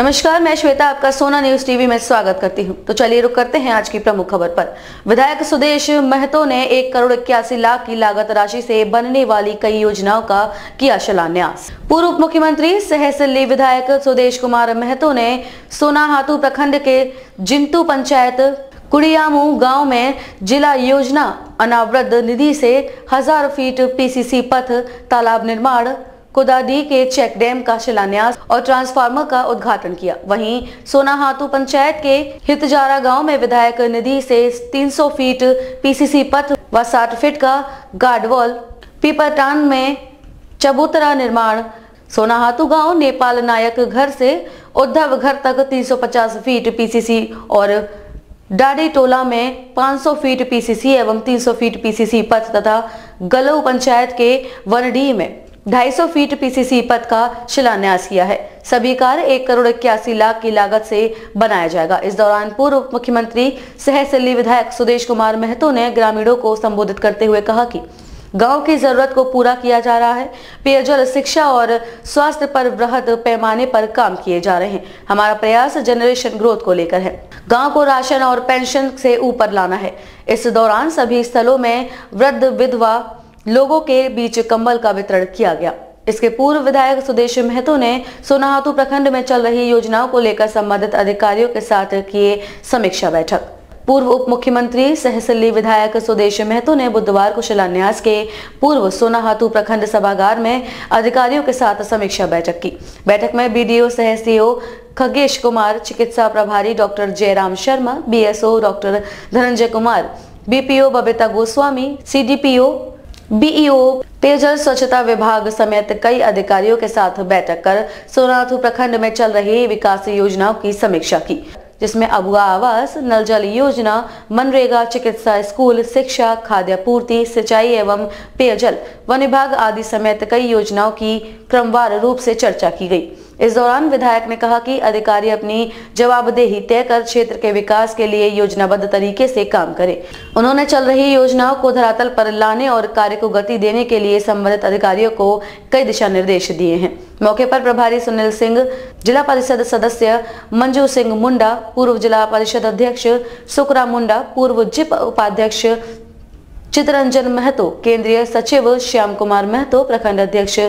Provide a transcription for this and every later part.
नमस्कार, मैं श्वेता, आपका सोना न्यूज़ टीवी में स्वागत करती हूँ। तो चलिए रुक करते हैं आज की प्रमुख खबर पर। विधायक सुदेश महतो ने एक करोड़ इक्यासी लाख की लागत राशि से बनने वाली कई योजनाओं का किया शिलान्यास। पूर्व उप मुख्यमंत्री सहसल्ली विधायक सुदेश कुमार महतो ने सोनाहातू प्रखंड के जिंतू पंचायत कुड़ियामू गाँव में जिला योजना अनावृत निधि से हज़ार फीट पीसीसी पथ तालाब निर्माण कुदाडी के चेक डैम का शिलान्यास और ट्रांसफार्मर का उद्घाटन किया। वहीं सोनाहातू पंचायत के हितजारा गाँव में विधायक निधि से 300 फीट पीसीसी पथ व 60 फीट का गार्डवॉल पीपरटान में चबूतरा निर्माण। सोनाहातू गाँव नेपाल नायक घर से उद्धव घर तक 350 फीट पीसीसी और डाडी टोला में 500 फीट पीसीसी एवं 300 फीट पीसीसी पथ तथा गलऊ पंचायत के वनडी में 250 फीट पीसीसी पथ का शिलान्यास किया है। सभी कार्य एक करोड़ इक्यासी लाख की लागत से बनाया जाएगा। इस दौरान पूर्व मुख्यमंत्री सहसल्ली विधायक सुदेश कुमार महतो ने ग्रामीणों को संबोधित करते हुए कहा कि गाँव की ज़रूरत को पूरा किया जा रहा है। पेयजल, शिक्षा और स्वास्थ्य पर वृहद पैमाने पर काम किए जा रहे हैं। हमारा प्रयास जनरेशन ग्रोथ को लेकर है। गाँव को राशन और पेंशन से ऊपर लाना है। इस दौरान सभी स्थलों में वृद्ध, विधवा लोगों के बीच कंबल का वितरण किया गया। इसके पूर्व विधायक सुदेश महतो ने सोनाहातू प्रखंड में चल रही योजनाओं को लेकर संबंधित अधिकारियों के साथ किए समीक्षा बैठक। पूर्व उप मुख्यमंत्री सहसल्ली विधायक सुदेश महतो ने बुधवार को शिलान्यास के पूर्व सोनाहातु प्रखंड सभागार में अधिकारियों के साथ समीक्षा बैठक की। बैठक में बीडीओ सह सीओ खगेश कुमार, चिकित्सा प्रभारी doctor Jairam Sharma, BSO doctor Dhananjay Kumar, BPO Babita Goswami, CDPO BEO, पेयजल स्वच्छता विभाग समेत कई अधिकारियों के साथ बैठक कर सोनाथू प्रखंड में चल रही विकास योजनाओं की समीक्षा की, जिसमें अबुआ आवास नल जल योजना, मनरेगा, चिकित्सा स्कूल, शिक्षा, खाद्य पूर्ति सिंचाई एवं पेयजल वन विभाग आदि समेत कई योजनाओं की क्रमवार रूप से चर्चा की गई। इस दौरान विधायक ने कहा कि अधिकारी अपनी जवाबदेही तय कर क्षेत्र के विकास के लिए योजनाबद्ध तरीके से काम करें। उन्होंने चल रही योजनाओं को धरातल पर लाने और कार्य को गति देने के लिए संबंधित अधिकारियों को कई दिशा निर्देश दिए हैं। मौके पर प्रभारी सुनील सिंह, जिला परिषद सदस्य मंजू सिंह मुंडा, पूर्व जिला परिषद अध्यक्ष सुकरा मुंडा, पूर्व जिप उपाध्यक्ष चितरंजन महतो, केंद्रीय सचिव श्याम कुमार महतो, प्रखंड अध्यक्ष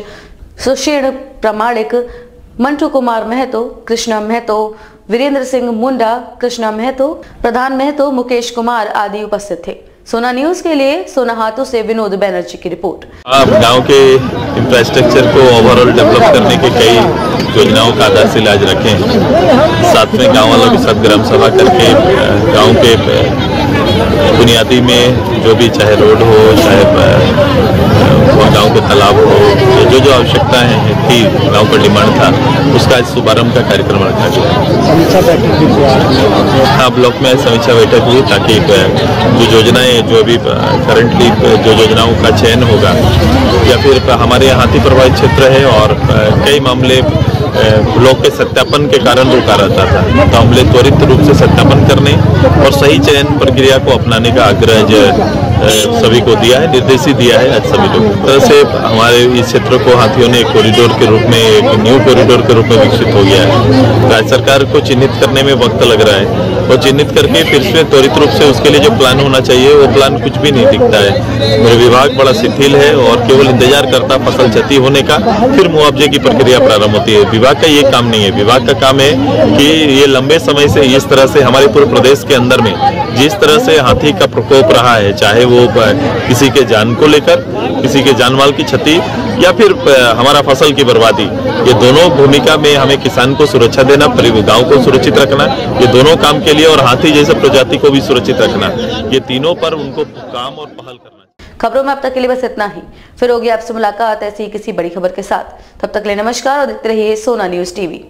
सुशीर्ण प्रमाणिक मंटू कुमार महतो, कृष्णा महतो, वीरेंद्र सिंह मुंडा, कृष्णा महतो, प्रधान महतो, मुकेश कुमार आदि उपस्थित थे। सोना न्यूज़ के लिए सोनाहातू से विनोद बैनर्जी की रिपोर्ट। आप गाँव के इंफ्रास्ट्रक्चर को ओवरऑल डेवलप करने के कई योजनाओं का आधारशिला आज रखे। हैं साथ में गाँव वालों के साथ ग्राम सभा करके गाँव के बुनियादी में जो भी चाहे रोड हो, चाहे गाँव के तालाब हो आवश्यकताएँ थी गाँव का डिमांड था। उसका आज शुभारंभ का कार्यक्रम रखा गया हाँ। ब्लॉक में समीक्षा बैठक हुई ताकि जो योजनाएँ जो अभी करंटली जो योजनाओं का चयन होगा या फिर हमारे यहाँ हाथी प्रभावित क्षेत्र है और कई मामले ब्लॉक के सत्यापन के कारण रुका रहता था। तो हमने त्वरित रूप से सत्यापन करने और सही चयन प्रक्रिया को अपनाने का आग्रह सभी को दिया है निर्देश ही दिया है आज सभी लोग तरह से हमारे इस क्षेत्र को हाथियों ने कॉरिडोर के रूप में, एक न्यू कॉरिडोर के रूप में विकसित हो गया है। राज्य सरकार को चिन्हित करने में वक्त लग रहा है। और चिन्हित करके फिर से त्वरित रूप से उसके लिए जो प्लान होना चाहिए, वो प्लान कुछ भी नहीं दिखता है। मेरे विभाग बड़ा शिथिल है और केवल इंतज़ार करता फ़सल क्षति होने का, फिर मुआवजे की प्रक्रिया प्रारंभ होती है। विभाग का ये काम नहीं है। विभाग का काम है कि ये लंबे समय से इस तरह से हमारे पूरे प्रदेश के अंदर में, जिस तरह से हाथी का प्रकोप रहा है, चाहे वो किसी के जान को लेकर, किसी के जान माल की क्षति, या फिर हमारा फ़सल की बर्बादी, ये दोनों भूमिका में हमें किसान को सुरक्षा देना गाँव को सुरक्षित रखना, ये दोनों काम के लिए और हाथी जैसे प्रजाति को भी सुरक्षित रखना, ये तीनों पर उनको काम और पहल करना खबरों में अब तक के लिए बस इतना ही। फिर होगी आपसे मुलाकात ऐसी किसी बड़ी खबर के साथ। तब तक ले नमस्कार और देखते रहिए सोना न्यूज़ टीवी।